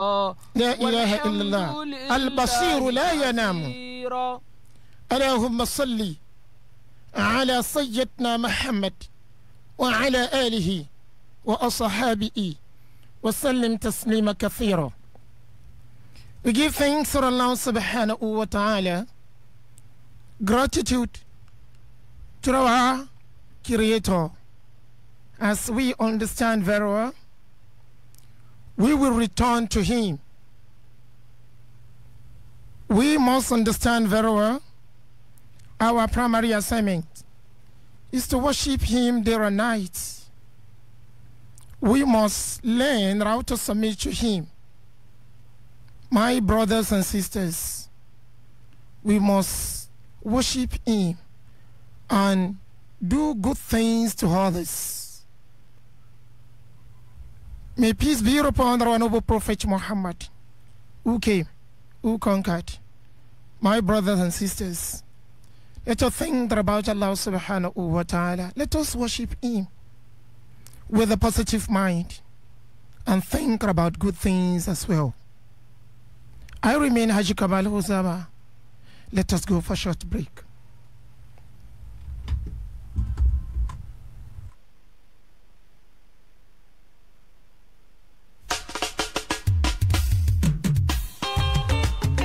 لا إله إلا الله البصير لا ينام اللهم صل على سيدنا محمد وعلى آله وأصحابه وسلم تسليما كثيرا We give thanks for Allah subhanahu wa ta'ala gratitude to our creator as we understand very well we will return to him. We must understand very well our primary assignment is to worship him day and night. We must learn how to submit to him. My brothers and sisters we must worship him and do good things to others. May peace be upon our noble Prophet Muhammad, who came, who conquered. My brothers and sisters, let us think about Allah subhanahu wa ta'ala. Let us worship Him with a positive mind and think about good things as well. I remain Haji Kamal Huzama. Let us go for a short break.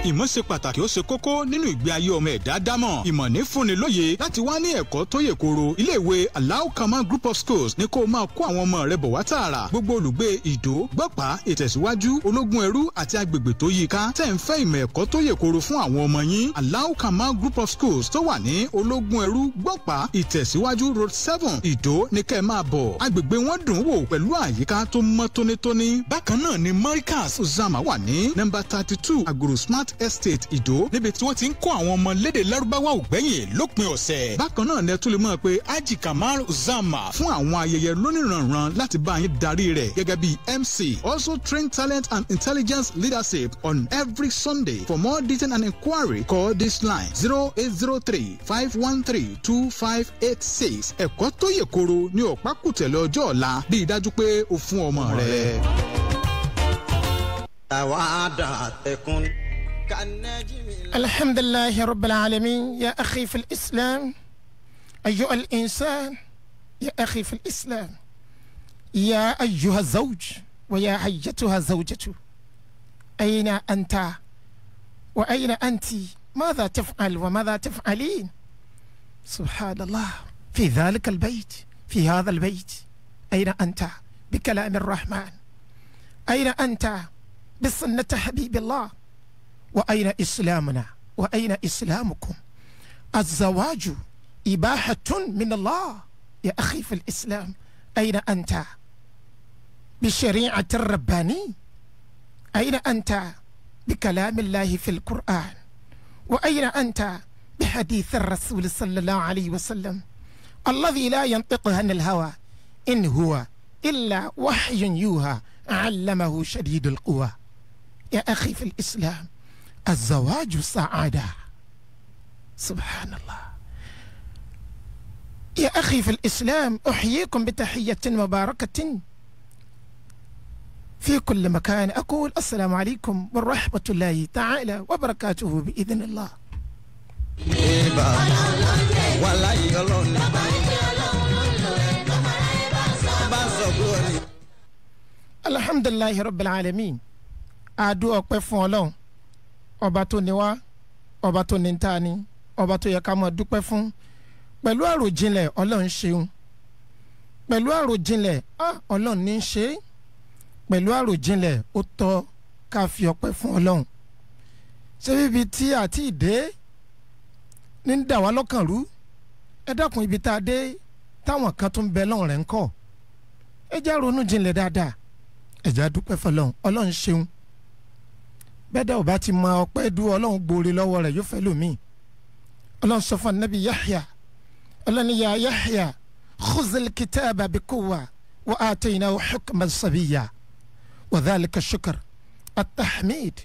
Ìmọ̀ ṣe pàtàkì ó ṣe kókó nínú ìgbé ayé ọmọ ẹ̀dá dámọ̀. Ìmọ̀ ní fúnni lóye láti wá ní ẹ̀kọ́ tó yè koro. Iléèwé Alau Kama Group of Schools ní kó máa kó àwọn ọmọ rẹ bọ̀ wá tààrà. Gbogbo olùgbé ìdó gbọ́pàá ìtẹ̀síwájú ológun ẹrú àti agbègbè tó yí ká tẹ̀ ń fẹ́ ìmọ̀ ẹ̀kọ́ tó yè koro fún àwọn ọmọ yín. Alau Kama Group of Schools tó wà ní ológun ẹrú gbọ́pàá ìtẹ̀síwájú road seven ìdó ní kẹ́ máa bọ̀. Agbègbè wọn dùn wò pẹ̀lú àyíká tó mọ́ tónítóní. Bákan náà ni Marikas Uzama wà ní. Nọ́mbà thirty two Agoro Smart estate ìdó níbi tí wọ́n ti ń kọ́ àwọn ọmọ lédè lárúbáwá ògbẹ́yìn lópin ọ̀sẹ̀. bákan náà lẹ́tún lè mọ̀ pé aji kamal zama fún àwọn ayẹyẹ lóníranran láti bá yín darí rẹ̀ gẹ́gẹ́ bí mc also train talent and intelligence leadership on every sunday for more detail and inquiry call this line zero eight zero three five one three two five eight six ẹ̀kọ́ tó yẹ kóró ní ọ̀pákùtẹ̀lẹ̀ ọjọ́ ọ̀la rí i dájú pé o fún ọmọ rẹ. tàwa dà tẹkùn. الحمد لله رب العالمين. يا أخي في الإسلام أيها الإنسان يا أخي في الإسلام يا أيها الزوج ويا أيتها الزوجة أين أنت؟ وأين أنت؟ ماذا تفعل وماذا تفعلين؟ سبحان الله في ذلك البيت في هذا البيت أين أنت؟ بكلام الرحمن. أين أنت؟ بسنة حبيب الله. وأين إسلامنا؟ وأين إسلامكم؟ الزواج إباحة من الله. يا أخي في الإسلام أين أنت؟ بالشريعة الرباني. أين أنت؟ بكلام الله في القرآن. وأين أنت؟ بحديث الرسول صلى الله عليه وسلم. الذي لا ينطق عن الهوى إن هو إلا وحي يوحى علمه شديد القوى. يا أخي في الإسلام الزواج سعادة سبحان الله. يا أخي في الإسلام أحييكم بتحية مباركة. في كل مكان أقول السلام عليكم ورحمة الله تعالى وبركاته بإذن الله. wàláyé ọlọ́run ní bá sọ pé ọba tó ní wá ọba tó ní ta ni ọba tó yẹ ká máa dúpẹ́ fún. Pẹ̀lú àròjinlẹ̀ Ọlọ́run ṣeun. Pẹ̀lú àròjinlẹ̀ Ọlọ́run ní í ṣe. É pẹ̀lú àròjinlẹ̀ ó tọ́ ká fi ọpẹ́ fún Ọlọ́run. Ṣé bíbi tí àti ìdè ní dà lọ́kàn rú? Ẹ dákun ibi tá a dé táwọn kan tó ń bẹ lọ́rùn rẹ̀ ń kọ́. Ẹ jẹ́ ronú jinlẹ̀ dáadáa. Ẹ jẹ́ dúpẹ́ fọlọ́run Ọlọ́run ṣeun bẹ́ẹ̀ dẹ́ ò bá ti mọ ọpẹ́ dú Ọlọ́run gbòòrè lọ́wọ́ rẹ̀ yóò fẹ́ lómi. Ọlọ́run sọ fún anabi Yahya Ọlọ́run ya Yahya khuzil kitaba bikuwa wa ataynahu hukman sabiyya wa dhalika shukr at-tahmid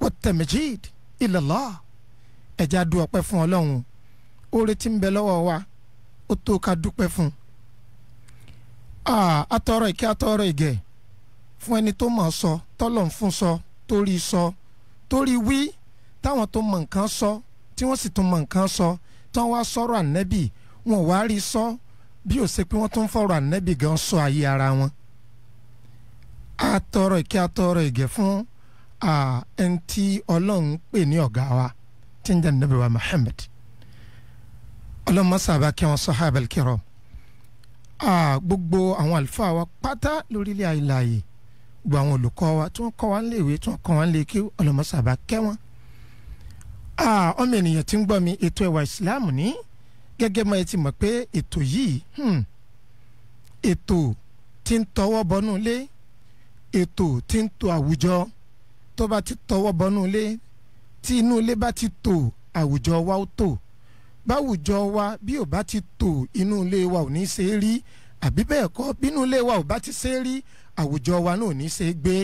wa tamjid ila Allah. Ẹ jẹ́ dú ọpẹ́ fún Ọlọ́run. Oore tí ń bẹ lọ́wọ́ wa ó tó ká dúpẹ́ fún. Un atọrọ ìkẹ́ atọrọ ìgẹ̀ fún ẹni tó mọ̀ sọ. So tọ́lọ̀ ń fún sọ torí sọ torí wí táwọn tó mọ nǹkan sọ tí wọ́n sì tún mọ nǹkan sọ wọ́n wá sọ̀rọ̀ ànẹ́bì wọn wá rí sọ bí ó ṣe pé wọ́n tún fọ̀rọ̀ ànẹ́bì gan sọ ayé ara wọn. a tọrọ ìkẹ́ a tọrọ ìgẹ̀ fún ẹni tí ọlọ́run pè ní ọ̀gá wa tí ń jẹ́ ànẹ́bì wa Muhammad ọlọ́mọ sábà kí wọ́n sahaba al-kiram gbogbo àwọn àlùfáà wa pátá lórílẹ̀ àìláyè gbogbo àwọn olùkọ́ wa tí wọ́n kọ́ wa ń léèwé tí wọ́n kọ́ wa lè kí ọlọ́mọ sábà kẹ́ wọn. ọmọ ènìyàn tí ń gbọ́ mi ètò ẹ̀wà ìsìláàmù ní gẹ́gẹ́ mọ́ ẹ ti mọ̀ pé ètò yìí ètò tí ń tọwọ́ bọnú lé ètò tí ń tò àwùjọ tó bá ti tọwọ́ bọnú lé tí inú ilé bá ti tò àwùjọ wa ó tò báwùjọ wa bí ò bá ti tò inú ilé wa ò ní ṣe é rí àbí bẹ́ẹ̀ kọ́ bínú ilé wa ò bá ti ṣe é rí àwùjọ wa náà ní ṣe é gbé.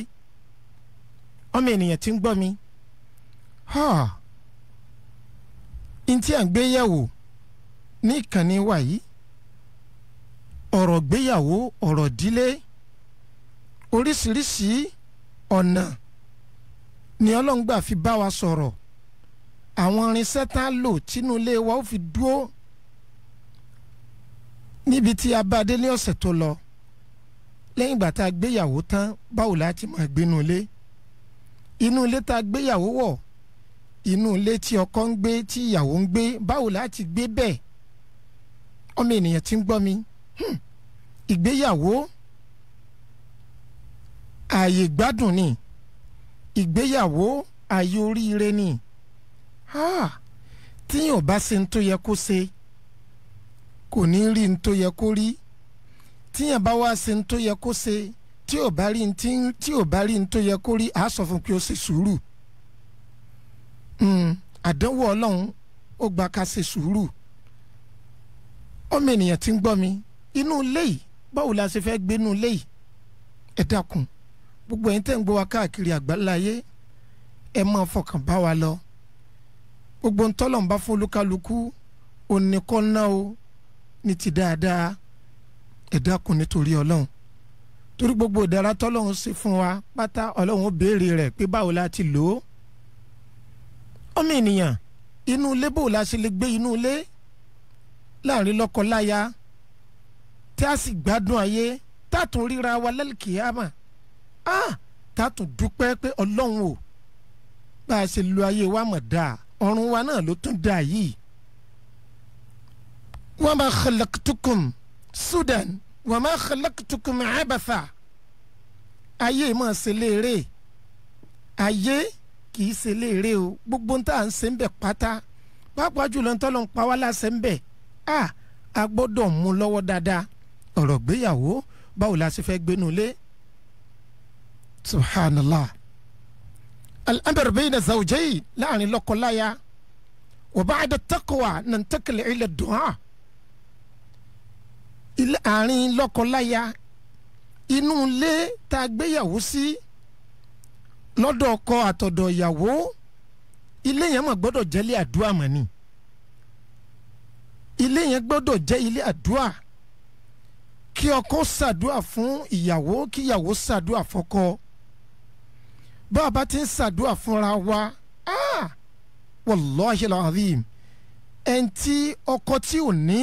Ọmọ ènìyàn tí ń gbọ́ mi. Ntí à ń gbé yẹ̀wò ní ìkànnì wa yìí. Ọ̀rọ̀ gbéyàwó ọ̀rọ̀ dílé oríṣiríṣi ọ̀nà ni ọlọ́run gbà fi bá wa sọ̀rọ̀. Àwọn irinṣẹ́ tá a lò tínú ilé wa ó fi dúró. Níbi tí a bá dé ọ̀sẹ̀ tó lọ lẹ́yìn ìgbà tá a gbéyàwó tán báwo la ti máa gbénu ilé? Inú ilé tá a gbéyàwó wọ̀ inú ilé tí ọkọ ń gbé tí ìyàwó ń gbé báwo la ti gbé bẹ́ẹ̀? Ọmọ ènìyàn tí ń gbọ́ mi. Ìgbéyàwó ààyè gbádùn ni. Ìgbéyàwó ààyè oríire ni. Tíyàn ò bá ṣe ń tó yẹ kó ṣe kò ní rí ń tó yẹ kó rí tíyàn bá wá ṣe ń tó yẹ kó ṣe tí ò bá rí tí ò bá rí ń tó yẹ kó rí àá sọ fún kí ó ṣe sùúrù. Àdánwò ọlọ́run ó gba ká ṣe sùúrù. Ọmọ ènìyàn tí ń gbọ́ mi inú ilé yìí báwo la ṣe fẹ́ gbé inú ilé yìí? Ẹ dákun gbogbo ẹ̀yin tẹ́ ń gbọ́ wa káàkiri àgbáláyé ẹ máa fọkàn bá wa lọ. Gbogbo ń tọ́lọ̀ ń bá fún olúkálukú oníkọ́ ná o ní ti dáadáa ẹ dákun nítorí ọlọ́run. Torí gbogbo ìdára tọ́lọ́run ṣe fún wa pátá ọlọ́run ó béèrè rẹ̀ pé báwo la ti lò ó. Ọmọ ènìyàn inú ilé bò la ṣe lè gbé inú ilé? Láàrin lọ́kọ-láya tí a sì gbádùn ayé tààtún ríra wa lẹ́lẹ́kìyàmà ah tààtún dúpẹ́ pé ọlọ́run o. Bá a ṣe lo ayé wa mọ̀ dáa ọ̀run wa náà ló tún dáa yìí. wa ma khalaqtukum sudan wa ma khalaqtukum abatha. Ayé máa ṣe léèrè. Ayé kì í ṣe léèrè o. Gbogbo ń tà ń ṣe ń bẹ̀ pátá. Pàápàá jùlọ ń tọ́lọ́ ń pa wá láṣẹ ń bẹ̀. A a gbọ́dọ̀ mú lọ́wọ́ dáadáa. Ọ̀rọ̀ gbéyàwó báwo la ṣe fẹ́ gbénu lé? Subhanallah. Al-amr bayna zawjayn láàárín lọ́kọláya. Wa ba'da taqwa nantakil ila du'a àárín lọ́kọláya inú ilé tá a gbéyàwó sí lọ́dọ̀ ọkọ àtọ̀dọ̀ ìyàwó ilé yẹn mà gbọ́dọ̀ jẹ́lé àdúrà mọ̀ ni. Ilé yẹn gbọ́dọ̀ jẹ́ ilé àdúrà kí ọkọ ṣàdúrà fún ìyàwó kí ìyàwó ṣàdúrà fọ́kọ. Bá a bá ti ń ṣàdúrà fúnra wa ah wallahi alazim ẹn tí ọkọ tí ò ní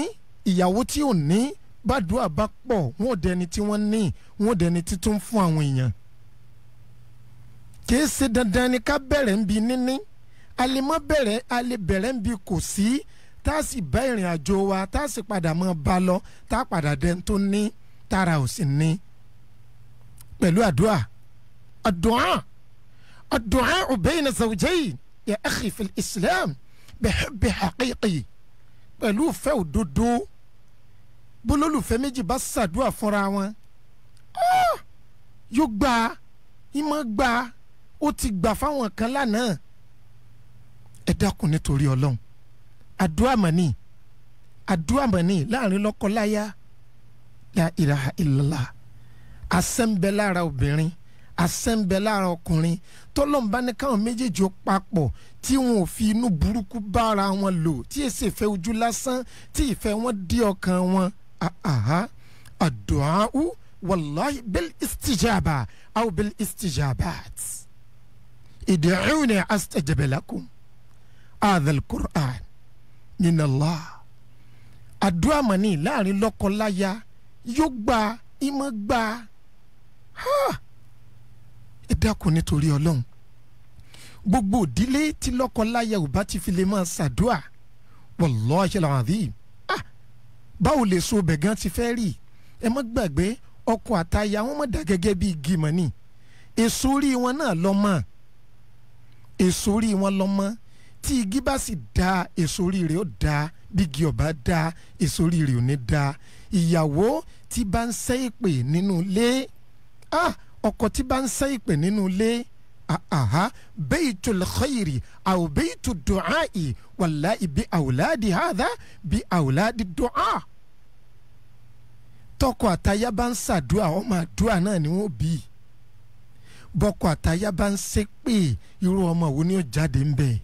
ìyàwó tí ò ní bàdúrà bá pọ̀ wọn ò dẹni tí wọ́n ní wọn ò dẹni tí tó ń fún àwọn èèyàn. Kìí ṣe dandan ni ká bẹ̀rẹ̀ ń bi níní. Alẹ́ mọ́ bẹ̀rẹ̀ alẹ́ bẹ̀rẹ̀ ń bi kò sí. Tá a sì bá ìrìn àjò wa tá a sì padà mọ́ ba lọ tá a padà dẹni tó ní tára ò sì ní. Pẹ̀lú àdúrà àdúrà àdúrà bayna zawjayn ya akhi fil islam bihubbi haqiqi. Pẹ̀lú ìfẹ́ òdodo bólólùfẹ́ méjì bá ṣàdúrà fúnra wọn. Yóò gbà ìmọ̀ gbà ó ti gbà fáwọn kan lánàá. Ẹ dákun nítorí ọlọ́run. Àdúrà mọ̀nì àdúrà mọ̀nì láàárín lọ́kọ-láya. La ilaha illallah. Àṣẹ ń bẹ lára obìnrin àṣẹ ń bẹ lára ọkùnrin. Tọ́lọ́mùbá ní káwọn méjèèjì ó papọ̀ tí wọn ò fi inú burúkú bára wọn lò tí èsì ìfẹ́ ojú lásán tí ìfẹ́ wọn dí ọkàn wọn àhá àdùáhù wàláhi bil istijaba aw bil istijabat id'uni astajib lakum hadha al-Qur'an min Allah àdúrà mọ̀ni láàárín lọ́kọ-láya yóò gba ìmọ̀ gba ẹ dákun nítorí ọlọ́run gbogbo ìdílé tí lọ́kọ-láya ò bá ti fi lè máa wallahi al-azim báwo lè so bẹ̀ gan ti fẹ́ rí? Ẹ má gbàgbé ọkọ àtaya wọn mọ̀ dá gẹ́gẹ́ bí igi ni. Èso orí wọn náà lọ mọ́. Èso orí wọn lọ mọ́. Tí igi bá sì da èso orí rẹ̀ ó da. Bí igi da èso orí rẹ̀ ò ní da. Ìyàwó tí bá ń sẹ́ ìpè nínú ilé ah ọkọ tí bá ń sẹ́ ìpè nínú ilé aha baytul khayri aw baytu du'a'i wallahi bi awladi hadha bi awladi du'a tọkọ àtaya bá ń ṣàdúà ọmọ àdúà náà ni wọ́n bí. Bọ́kọ àtaya bá ń ṣépè irú ọmọ wo ni ó jáde ń bẹ̀?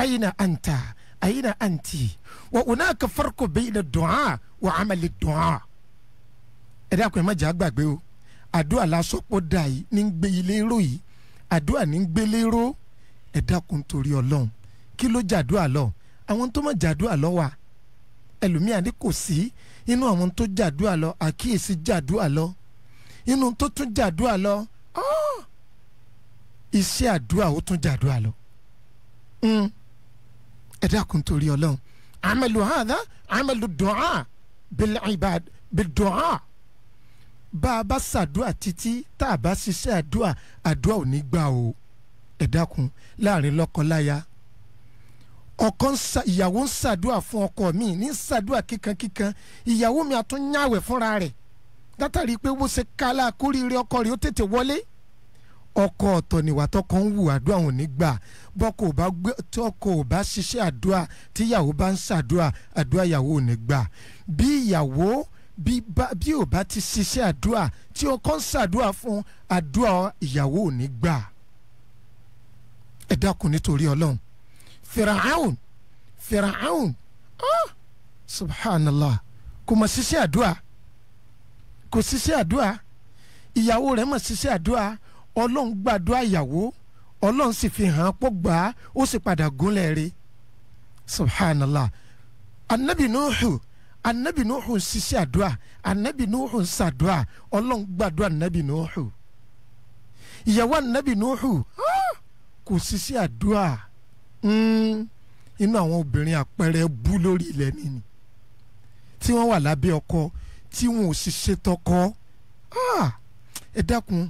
Ayina anta ayina anti wa hunaka farqu bayna du'a wa amali du'a. Ẹ dákun ẹ má jà gbàgbé o. Àdúà lásọpọ̀ dà yìí ní gbé ilé yìí àdúà ní ń gbélé ró. Ẹ dákun torí ọlọ́run. Kí ló jàdúà lọ? Àwọn tó mọ̀ jàdúà lọ wà. Ẹlòmíà ní kò sí. Inú àwọn tó jàdúà lọ àkíyèsí jàdúà lọ. Inú tó tún jàdúà lọ iṣẹ́ àdúà ó tún jàdúà lọ. Ẹ dákun torí ọlọ́run. Amalu hadha amalu du'a bil ibad bil du'a bá a bá ṣàdúà títí tá a bá ṣiṣẹ́ àdúà àdúà ò ní gbà o. Ẹ dákun láàárín lọ́kọ-láya. Ọkọ ìyàwó ń ṣàdúà fún ọkọ mi ní ṣàdúà kíkankíkan ìyàwó mi àtún yàwẹ̀ fúnra rẹ̀. Látàrí pé bó ṣe kálá kórìíre ọkọ rẹ̀ ó tètè wọlé. Ọkọ ọ̀tọ̀ níwà tọkọ ń wù àdúrà wọn nígbà bọ́kọ ò bá ò bá ṣiṣẹ́ àdúrà tíyàwó bá ń ṣàdúrà àdúrà ìyàwó ò ní bí ìyàwó bí ò bá ti ṣiṣẹ́ àdúrà tí ọkọ ń ṣàdúrà fún àdúrà ìyàwó ò ní gbà. Ẹ dákun nítorí ọlọ́run. Firaahun firaahun ah subhanallah. Kò mọ̀ ṣiṣẹ́ àdúrà. Kò ṣiṣẹ́ àdúrà. Ìyàwó rẹ̀ mọ̀ ṣiṣẹ́ àdúrà. Ọlọ́run gbàdúrà ìyàwó. Ọlọ́run sì fi hàn án pọ̀ gbà ó sì padà gúnlẹ̀ rí subhanallah. Anabi nuhu anabi nuhu ń ṣiṣẹ́ àdúrà anabi nuhu ń ṣàdúrà ọlọ́run gbàdúrà anabi nuhu ìyàwó anabi nuhu kò ṣiṣẹ́ àdúrà. Inú àwọn obìnrin àpẹẹrẹ bú lórí ilẹ̀ nìyí tí wọ́n wà lábẹ́ ọkọ tí wọn ò ṣiṣẹ́ tọkọ. Ẹ dákun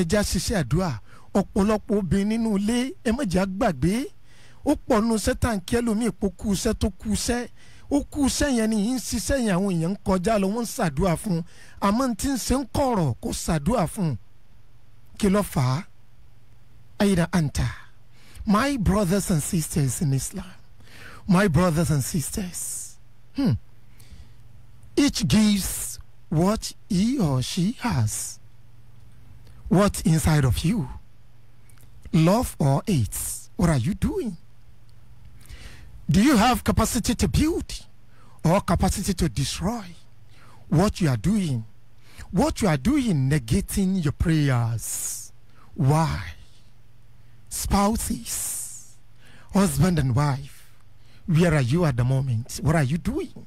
ẹja ṣiṣẹ́ àdúrà. Ọ̀pọ̀lọpọ̀ obìnrin nínú ilé ẹ má jẹ́ àgbàgbé ó pọ̀ nù sẹ́tàǹkì ẹlòmíì pò kú iṣẹ́ tó kú iṣẹ́ ó kú iṣẹ́ yẹn ni yìí ń ṣiṣẹ́ yẹn àwọn èèyàn ń kọjá lọ wọ́n ń ṣàdúrà fún un. Àmọ́ tí ń ṣe ń kọ̀rọ̀ kó ṣàdúrà fún un. Kí ló fà á? Ayina anta. My brothers and sisters in Islam. My brothers and sisters. Hmm. each gives what he or she has. What inside of you? Love or hate? What are you doing do you have capacity to build or capacity to destroy what you are doing? What you are doing negating your prayers? Why? Spouses husband and wife where are you at the moment? What are you doing?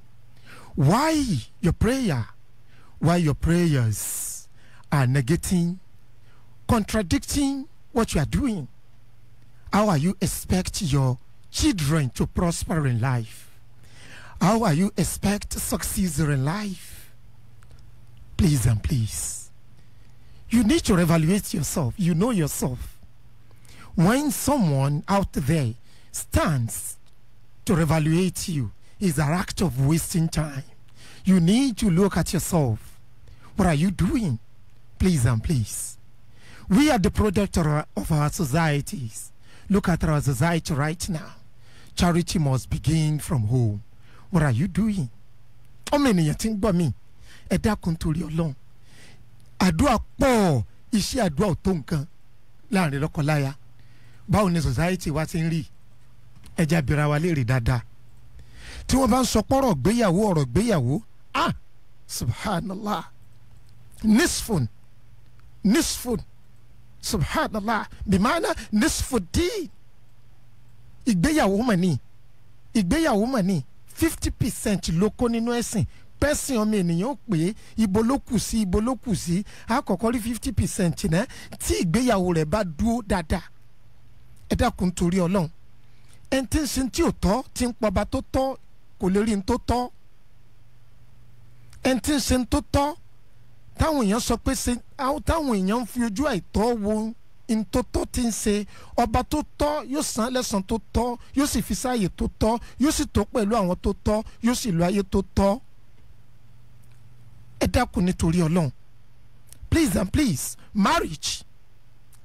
Why your prayer? Why your prayers are negating contradicting what you are doing? How are you expect your children to prosper in life. How are you expect to succeed in life? Please and please. You need to evaluate yourself. You know yourself. When someone out there stands to evaluate you is an act of wasting time. You need to look at yourself. What are you doing? Please and please. We are the product of our societies. Look at our society right now. Charity must begin from home. What are you doing? ọmọ ènìyàn tí ń gbọ́ mi ẹ dákun torí ọlọ́run. Àdúrà pọ̀ iṣẹ́ àdúrà ò tó nǹkan láàrin lọ́kọláya. Báwo ni society wa ti ń rí? Ẹja bìíra wa léèrè dáadáa. Tí wọ́n bá ń sọ pọ́rọ̀ gbéyàwó ọ̀rọ̀ gbéyàwó ah subhanallah. Nisfun nisfun subhanallah. Bimaana nisfu dín ìgbéyàwó mọ̀ ní ìgbéyàwó mọ̀ ní fifty percent ló kó nínú ẹ̀sìn. Pẹ́sìn ọmọ ènìyàn ó pè é ibo ló kù sí ibo ló kù sí. Àkọ́kọ́ rí fifty percent náà. Tí ìgbéyàwó rẹ̀ bá dúró dáadáa ẹ dákun torí ọlọ́run. Ẹni tí ń sin tí ò tọ́ tí ń pọba tó tọ́ kò lè rí ní tó tọ́. Ẹni tí ń sin tó tọ́ táwọn èèyàn sọ pé táwọn èèyàn ń fi ojú àìtọ́ wo ntótó ti ń ṣe. Ọba tó tọ́ yóò san lẹ́san tó tọ́ yóò sì fi sáàyè tó tọ́ yóò sì tó pẹ̀lú àwọn tó tọ́ yóò sì lo ayé tó tọ́. Ẹ dákun nítorí ọlọ́run. Please and please marriage.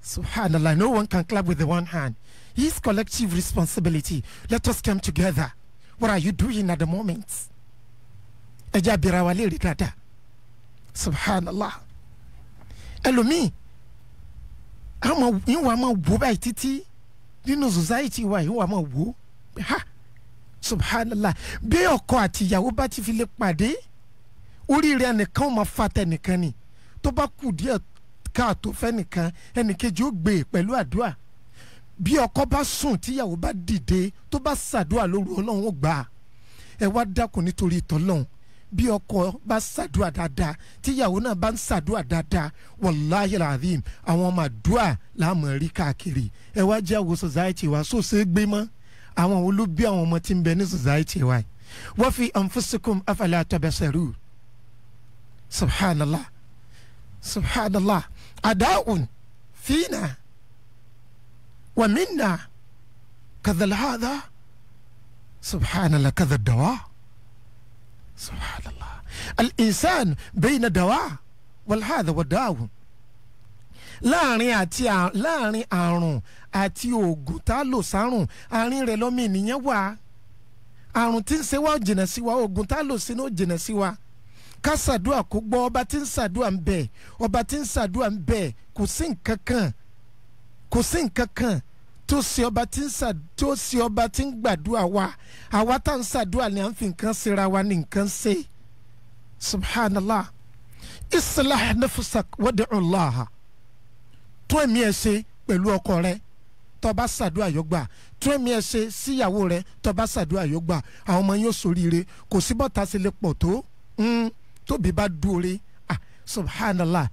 Subhanallah no one can clap with the one hand. It's collective responsibility. Let us come together. What are you doing at the moment? Ẹ jẹ́ abira wa léèrè dáadáa. Subhanallah. Ẹlòmíì ìwà máa wò báyìí títí nínú society wa ìwà máa wò. Ha! Subhanallah. Bí ọkọ àti ìyàwó bá ti fi lè pàdé oríire ẹnìkan máa fa tẹnìkan ni. Tó bá kù díẹ̀ káàtó fẹ́nìkan ẹnìkejì ó gbé e pẹ̀lú àdúrà. Bí ọkọ bá sùn tíyàwó bá dìde tó bá ṣàdúrà lóru ọlọ́run ó gbà ẹ wá dákun nítorí ìtọ́lọ́run bí ọkọ bá ṣàdúrà dáadáa tíyàwó náà bá ń ṣàdúrà dáadáa wàláyé làdìm àwọn ọmọ àdúrà láàmú rí káàkiri. Ẹ wá jẹ́ àwọn society wa é gbé mọ́? Àwọn olóbi àwọn ọmọ tí ń bẹ ní society wa wọ́n fi anfusikum afala tabasirun subhanallah. Subhanallah. Adaun fina wa minna. Kadhal subhanallah. Kadha dawa al-insan bayna dawa wal hadha wa daun láàárín àti láàárín àrùn àti oògùn tá a lò sárùn àárín rẹ̀ lọ́mọ ènìyàn wà. Àrùn tí ń ṣe wá ó jìnnà sí wa oògùn tá a lò sínú ó jìnnà sí wa. Ká ṣàdúà kó gbọ́ ọba tí ń ṣàdúà ń bẹ ọba tí ń ṣàdúà ń bẹ kò sí nǹkan kan kò sí nǹkan kan tó ṣe ọba tí ń ṣà tó ṣe ọba tí ń gbàdúà wa àwa tá ń ṣàdúà ni à ń fi nǹkan ṣera wa ní nǹkan ṣe. Subhanallah. Islah nafusak wadi allah. Tún ẹ̀mí ẹ̀ ṣe pẹ̀lú ọkọ rẹ. Tó bá ṣàdúà yóò gbà. Tún ẹ̀mí ẹ̀ ṣe síyàwó rẹ. Tó bá yóò gbà. Àwọn ọmọ yóò ṣoríire. Kò sí bọ́ta ṣe lè pọ̀ tó. Tóbi bá dúore ah subhanallah.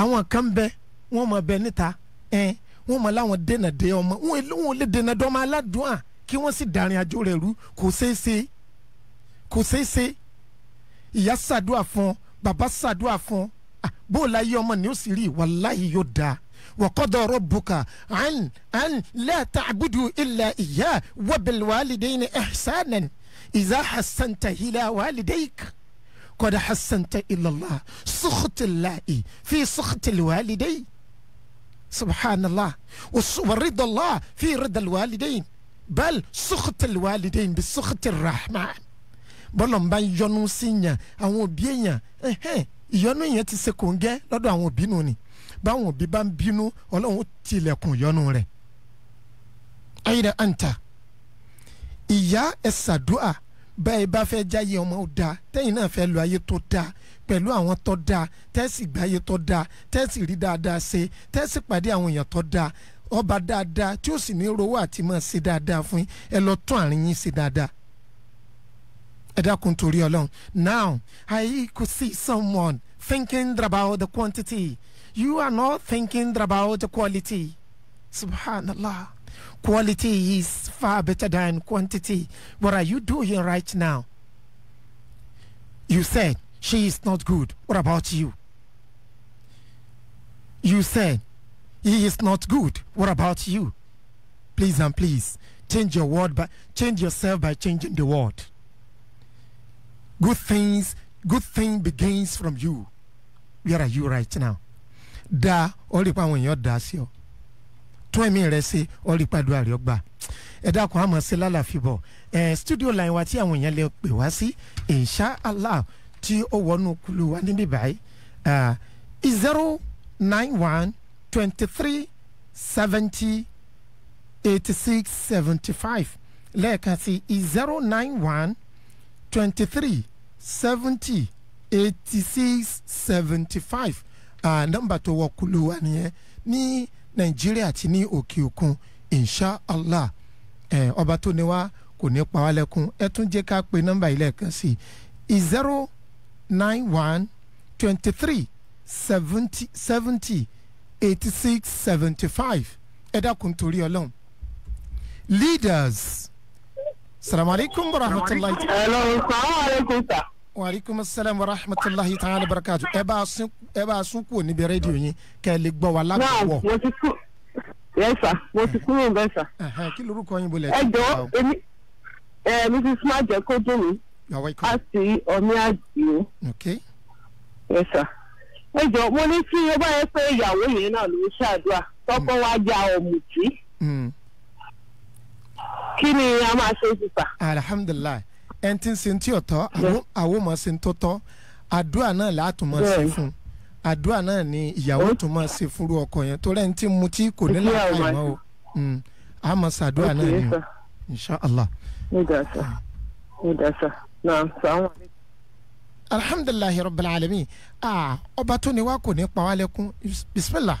Àwọn kan bẹ wọn mọ bẹ níta. Ẹ wọn mọ láwọn dènà dé ọmọ. Wọn lè dènà dọ́mọ aládùn à kí wọ́n sì dàrin àjò rẹ̀ rú. Kò ṣeé ṣe. Kò ṣeé ṣe. Ìyá ṣàdúà fún bàbá ṣàdúà fún bó la yí ọmọ ni ó sì rí wàláhì yóò dáa wàkọ́dọ̀ rọ́bùkà àn àn lẹ́ẹ̀ta àbúdù ilẹ̀ ìyá wọ́bẹ̀lì wàlídẹ́yìn ẹ̀sánẹ̀n ìzá hasanta ilẹ̀ wàlídẹ́yìn kọ́dà hasanta ilọ̀lá sùkùtìláì fi sùkùtìláì wàlídẹ́yìn. سبحان الله ورضا الله في رضا الوالدين بل سخط الوالدين بسخط الرحمن bọ́lọ̀ ń bá yọnu sí yàn àwọn òbí èèyàn ìyọnu yẹn ti ṣe kòńgẹ́ lọ́dọ̀ àwọn òbí nù ni báwọn òbí bá ń bínú ọlọ́run tilẹ̀kùn yọnu rẹ̀ ayíra anta ìyá ẹ̀ bẹ́ẹ̀ bá fẹ́ jáyé ọmọ ó dáa tẹ́yìn náà fẹ́ lo ayé tó dáa pẹ̀lú àwọn tó dáa tẹ́sì gbáyé tó dáa tẹ́sì rí dáadáa ṣe tẹ́sì pàdé àwọn èèyàn tó dáa. Ọba dáadáa tí ó sì ní rówó àti máa ṣe dáadáa fún ẹ lọ tún àárín yín ṣe dáadáa. Ẹ dákun torí ọlọ́run. Now I could see someone thinking about the quantity. You are not thinking about the quality. Subhanallah. Quality is far better than quantity. What are you doing right now? You said she is not good. What about you? You said he is not good. What about you? Please and please change your word by change yourself by changing the word. Good things, good thing begins from you. Where are you right now? Da èèyàn dá sí ọ tún ẹ̀mí rẹ ṣe ọ̀rí pàdé àrí ọgbà ẹ dákun àmọ́ sí lálàfi bọ̀. Ẹ studio line wa tí àwọn èèyàn lè pè wá sí insha Allah tí ó wọnú kulu wa níbí báyìí zero nine one twenty three seventy eighty six seventy five lẹ́ẹ̀kan sí zero nine one twenty three seventy eighty six seventy five nọ́mbà tó wọ kúlù wa nìyẹn. Ní nàìjíríà àti ní òkè òkun insha allah ẹ ọba tó ní wá kò ní pa wá lẹ́kún. Ẹ tún jẹ́ ká pe nọ́mbà yìí lẹ́ẹ̀kan sí i. zero nine one twenty three seventy seventy eighty six seventy five. Ẹ dákun torí ọlọ́run. Leaders. Salamu alaikum wa rahmatulahi Hello, salaam alaikum sir. Wa salam wa rahmatulahi ta'ala barakatu ẹ bá a sún a kúrò níbi rédíò yín kẹ́ ẹ lè gbọ́ wa lágbàwọ̀ mo ti kú. Yes sir, mo ti kúrò bẹ́ẹ̀. Ẹhẹ́n, kí lorúkọ yín bolẹ̀ Ẹ jọ̀ọ́ èmi ẹ Mrs. Májẹ̀ kó dùn mí ikọ̀ láti ọmí àdìo. Yes sir. Ẹ jọ̀ọ́ mo ní tí ó bá yẹ pé ìyàwó yẹn náà ló ń ṣàdúrà tọ́kọ wá já ọ̀mùtí. mm. Kí ni a máa ṣe sí sà? alhamdulilayi ẹn tí ń sin tí ò tọ́ àwọn àwọn mọ̀ sí tó tọ́. Àdúrà náà látún mọ̀ sí Bẹ́ẹ̀ni. fún. Àdúrà náà ni ìyàwó tún mọ̀ sí fúnrú ọkọ yẹn. Torí ẹni tí mu tí kò ní àwọn ìmọ̀ o. Mm. a mọ̀ sàdúrà náà ni o. inshallah sàwọn. alhamdulilayi rabbil alamin. Ah ọba tó ní wa kò ní pa wá lẹ́kún. Bisimilah.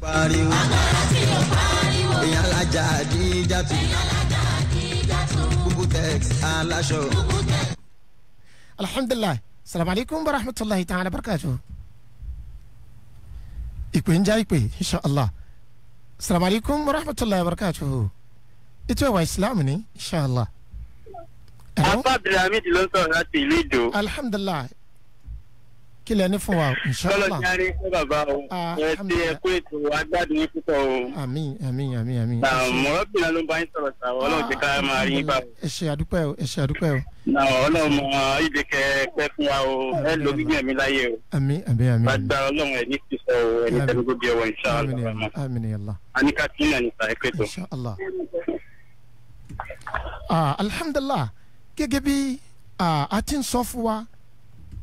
pariwo. Èèyàn alájà àdíjàtú gbogbo tex aláṣọ. alhamdulilayi salamu alaikum wa rahmatulahi ta'ala barakatuhu. ìpè ń já ìpè inshallah salamu alaikum wa rahmatulahi barakatuhu. ètò ẹ̀wà islam ni. Hello? afa abdulhamid ló ń sọ̀rọ̀ láti ìlú ìdó alhamdulilayi kí lẹ ní fún wa inshallah. ní arí fún bàbá o. Ah, ẹ ti alhamdulillah. ẹ kú ètò agbádùn yín púpọ̀ o. Àmín àmín àmín àmín. mọ̀rọ́bìnrin ló ń bá yín sọ̀rọ̀ sà ọlọ́run ti ká máa rí yín bá ẹ ṣe àdúpẹ́ o ẹ ṣe àdúpẹ́ o. Ọlọ́run mọ ìdèkẹ́ pẹ́ fún wa o. Ẹ lo gbígbìn ẹ̀mí láyé o. Àmín àmín àmín. gbàgbà ọlọ́run ẹ̀ ní sísọ o. Ẹ̀ ní Àmín. tẹnugbó bí ọwọ́ àmín ìṣáàlú ya Allah. Àmín pẹ̀tọ̀. inshallah ah alhamdulilah gẹ́gẹ́ bí ah, a ti ń sọ fún wa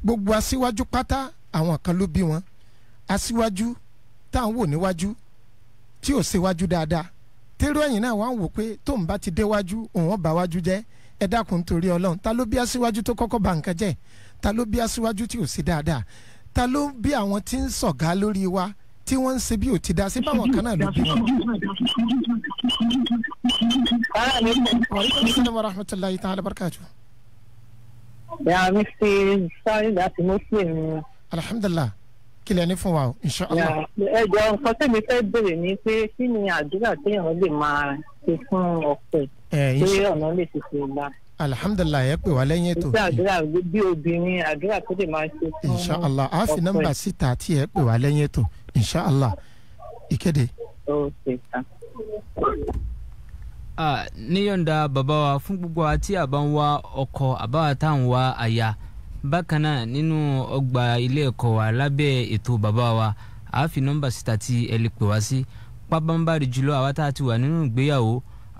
gbogbo aṣíwájú pátá àwọn kan ló bí wọn. Aṣíwájú tá à ń wò níwájú tí ò ṣèwájú dáadáa. Tẹ́rọ ẹ̀yìn náà wà ń wò pé tóun bá ti déwájú òun ọba wájú jẹ́. Ẹ dákun torí ọlọ́run. Ta ló bí aṣíwájú tó kọ́kọ́ bà nǹkan jẹ́? Ta ló bí aṣíwájú tí ò sí dáadáa? Ta ló bí àwọn tí ń sọ̀gá lórí wa tí wọ́n ń ṣe bí ò ti dá sí? Báwọn kan náà ló bí wọn. Sọ. wàlúùkọ́ sọ́dọ̀ wa rahmatulahi ta'ala barakatu. Mi fi sáré láti Muslim ni. alhamdulilah kílẹ̀ ní fún wa o inshallah. ẹ jọ nǹkan tẹ́mi fẹ́ béèrè ni pé kí ni àdúrà téèyàn lè máa ṣe fún ọ̀pẹ pé ọ̀nà lè ti ṣe gbà. alhamdulilah ẹ pè wá lẹ́yìn ètò Ìgbà àdúrà bí obìnrin àdúrà tó lè máa ṣe fún inshallah a fi ọ̀pẹ. nọ́mbà síta tí ẹ pè wá lẹ́yìn ètò inshallah ìkéde. Sir. Ah, níyọ̀ǹda bàbá wa fún gbogbo wa tí a bá ń wá ọkọ àbáwá tá bákan náà nínú ọgbà ilé ẹ̀kọ́ wa lábẹ́ ètò bàbá wa a fi nọ́mbà síta tí ẹ lè pè wá sí. Pábánbárì jùlọ àwa tá a ti wà nínú ìgbéyàwó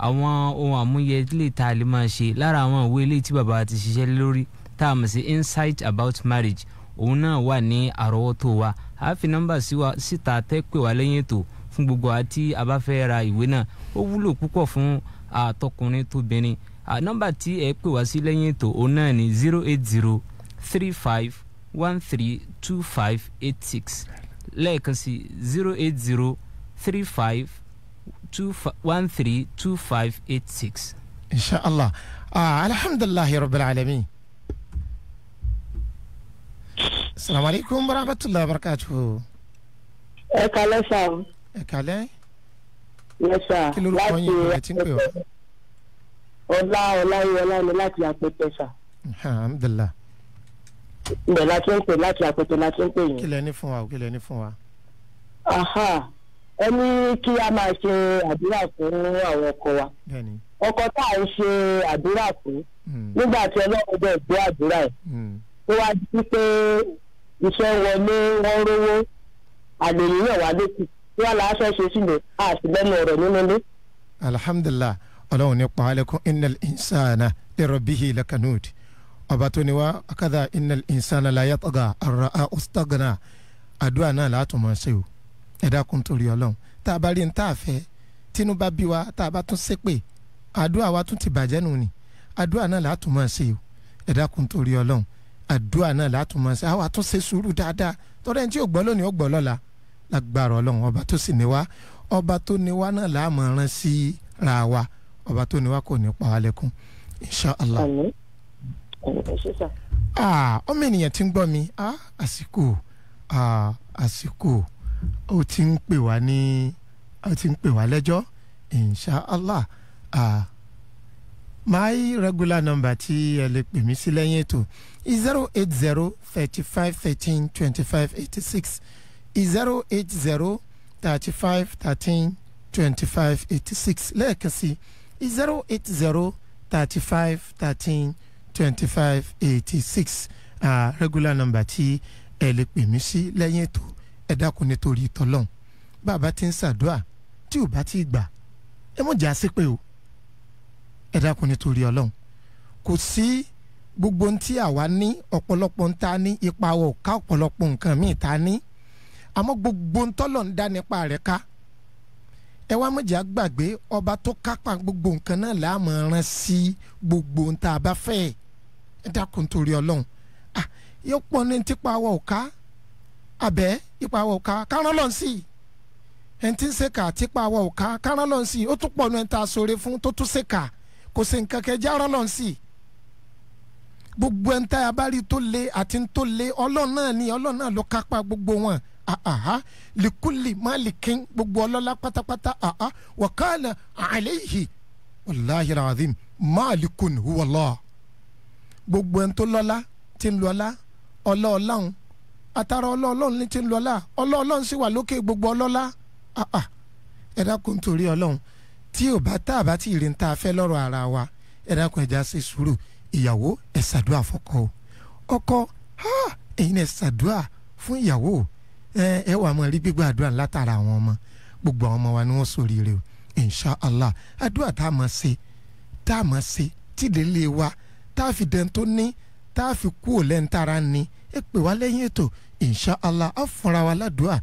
àwọn ohun àmúyẹ lè ta lè máa ṣe lára àwọn ìwé ilé tí bàbá ti ṣiṣẹ́ lórí tá a mọ̀ sí insight about marriage. Òun náà wà ní àrọ́wọ́tó wa. A fi nọ́mbà síta tẹ́ pè wá lẹ́yìn ètò fún gbogbo wa tí a bá fẹ́ ra ìwé náà ó wúlò púpọ̀ fún àtọkùnrin tóbìnrin nọ́mbà tí ẹ pè wá sí lẹ́yìn ètò òun náà ní zero eight zero three five one three two five eight six lẹ́ẹ̀kan sí zero eight zero three five two one three two five eight six. inshallah ah alhamdulilahi rabbil alamin. salamu alaykum wa rahmatulahi wa barakatuhu. ẹ kalẹ́ sá o. ẹ kálẹ́ yẹ sá kí lorúkọ yín ìbò ẹ ti ń pè wá. ọlá ọláyíwọlá ni láti àpẹtẹ sá. alhamdulilah ibẹ̀ la ti ń pè láti àpẹtẹ la ti ń pè yín. kílẹ̀ ní fún wa o kílẹ̀ ní fún wa. aha ẹ ní kí a máa ṣe àdúrà fún àwọn ọkọ wa bẹ́ẹ̀ni. ọkọ tá à ń ṣe àdúrà fún Mm, nígbà tí ọlọ́run bẹ̀ gbé àdúrà ẹ̀ tó wá di pé iṣẹ́ wọlé wọ́n rówó àlèyàn wà lókù tí wọ́n láá fẹ́ ṣe sílẹ̀ àti lẹ́nu ọ̀rọ̀ nínú ilé. alhamdulilah ọlọ́run ní pàálẹ́kùn innal insana li rabbihi lakanud ọba tó ní wá akadà innal insana la yatgha arra'a ustagna àdúrà náà látún mọ̀ ṣe o. Ẹ dákun torí ọlọ́run. Tá a bá rí n tá a fẹ́ tínú bá bí wa tá a bá tún àdúrà wa tún ti bàjẹ́ nù ni. Àdúrà náà látún mọ̀ ṣe o. Ẹ torí ọlọ́run. Àdúrà náà látùmọ̀ sí àwa tún ṣe sùúrù dáadáa. Tọ́lá ẹni tí ò gbọ́ lónìí ó gbọ́ lọ́la lágbára ọlọ́run. Ọba tó sì ní wá ọba tó ní wá náà láàmú rán sí ra wa. Ọba tó ní wá kò ní pa wá lẹ́kún. Inshallah. Ah, ọmọ ènìyàn tí ń gbọ́ mi ah, àsìkò ah, àsìkò ó ti ń pè wá ní ó ti ń pè wá lẹ́jọ́. Inshallah ah, my regular number tí ẹ lè pè mí sí lẹ́yìn ètò zero eight zero thirty five thirteen twenty five eighty six zero eight zero thirty five thirteen twenty five eighty six. Lẹ́ẹ̀kan sí zero eight zero thirty five thirteen twenty five eighty six. Regular number tí ẹ lè pè mí sí lẹ́yìn ètò ẹ dákun nítorí ìtọ́lọ́hún bàbá tí ń ṣàdúrà tí ò bá ti gbà ẹ mọ̀ jà sí pé o. Ẹ dákun nítorí ọlọ́run kò sí gbogbo ohun tí àwa ní ọ̀pọ̀lọpọ̀ ń ta ní ipa ká ọ̀pọ̀lọpọ̀ nǹkan míì ta ní àmọ́ gbogbo ń tọ́lọ̀ ń dá nípa rẹ̀ ká. Ẹ wá mọ̀jà gbàgbé ọba tó kápá gbogbo nǹkan náà láàmú rán sí gbogbo ohun tá a bá fẹ́. Ẹ dákun torí ọlọ́run. Ah yóò pọ̀ ní tipa wọ̀ ká. Abẹ́ ipa wọ̀ ká. Kárán lọ́n sí i. Ẹni tí ń ṣe kà tipa wọ̀ ká. Kárán lọ́n sí ó tún pọ̀ ní ẹni tá a sọ̀rọ̀ fún tó tún ṣe kà kò sí nǹkan kẹjá rán lọ́n sí gbogbo ẹni tá a bá rí tó lé àti tó lé ọlọ́run náà ni ọlọ́run náà ló kápá gbogbo wọn likuli malikin gbogbo ọlọ́lá pátápátá wakala alayhi wàláhi alazim malikun huwallah. Gbogbo ẹni tó lọ́lá ti ń lọ́lá ọlọ́ọ̀láhùn àtàrà ọlọ́ọ̀lọ́hùn ní ti ń lọ́lá ọlọ́ọ̀lọ́hùn sì wà lókè gbogbo ọlọ́lá. Ẹ dákun nítorí ọlọ́run tí ò bá tá a bá ti rí ní tá a fẹ́ lọ́rọ̀ ara wa ẹ dákun ẹja ṣe sùúrù. Ìyàwó ẹ ṣàdúrà ọkọ ẹ̀yin ẹ fún ìyàwó ẹ wà mọ rí gbígbà àdúrà látara àwọn ọmọ. Gbogbo àwọn ọmọ wa ni wọ́n ṣoríire o. Insha allah àdúrà tá a máa ṣe tá a máa ṣe tídélé wa tá a fi dẹ́n tó ní tá a fi kú òlẹ́ntara ni ẹ pè wá lẹ́yìn ètò. Insha allah á fúnra wa ládùúà.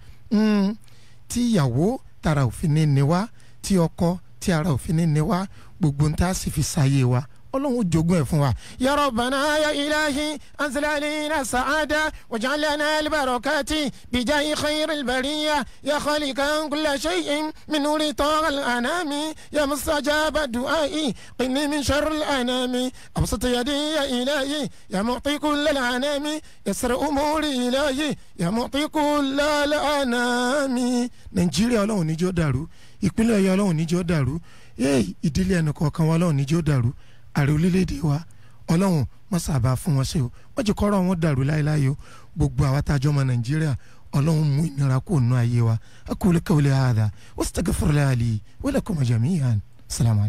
Tí ìyàwó tara òfin ní ni wá tí ọkọ tí ara òfin ní ni wá gbogbo ń tá a sì fi ṣàyè wa ọlọ́run jogún ẹ̀ fún wa. ya rabbana ya ilahi anzil alayna sa'ada waj'al lana al-barakati bijahi khayril bariyya ya khaliqan kulla shay'in min nuri taghal anami. Ya mustajaba du'ai qini min sharril anami. Absut yadi ya ilahi ya mu'ti kull al-anami yasr umuri ilahi ya mu'ti kull al-anami. nàìjíríà ọlọ́run níjọ́ dàrú. Ìpínlẹ̀ ọ̀yọ́ ọlọ́run níjọ́ dàrú. Ìdílé ẹnì ọlọ́run níjọ́ dàrú ààrẹ orílẹ̀-èdè wa. Ọlọ́run wọ́n sábà fún wọn ṣe o. Wọ́n ti kọ́rọ̀ wọn dàrú láéláé o. Gbogbo àwa tá a jọ ọmọ nàìjíríà ọlọ́run mú ìnira kó nù ayé wa. Akólé kawlé àdá wọ́n sì tẹ́gẹ́ àlè wọ́n lè kọ́ mọ̀ jẹ̀mí yàn sàlámù.